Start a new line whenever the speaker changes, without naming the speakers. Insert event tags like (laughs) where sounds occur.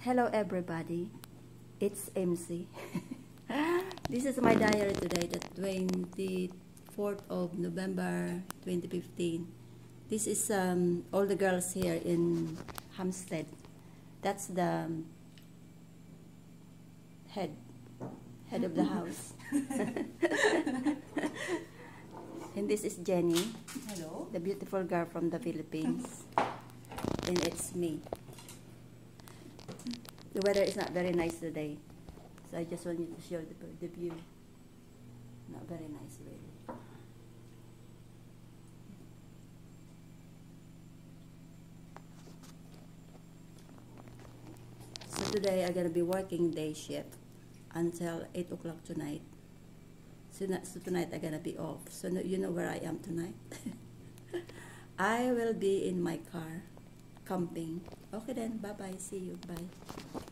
Hello everybody, it's MC. (laughs) this is my diary today, the 24th of November 2015. This is um, all the girls here in Hampstead. That's the um, head, head of the (laughs) house. (laughs) and this is Jenny,
Hello.
the beautiful girl from the Philippines. And it's me. The weather is not very nice today. So I just wanted to show the, the view. Not very nice, really. So today I'm gonna be working day shift until 8 o'clock tonight. So, na- so tonight I'm gonna be off. So no, you know where I am tonight. (laughs) I will be in my car camping. Okay then, bye bye. See you. Bye.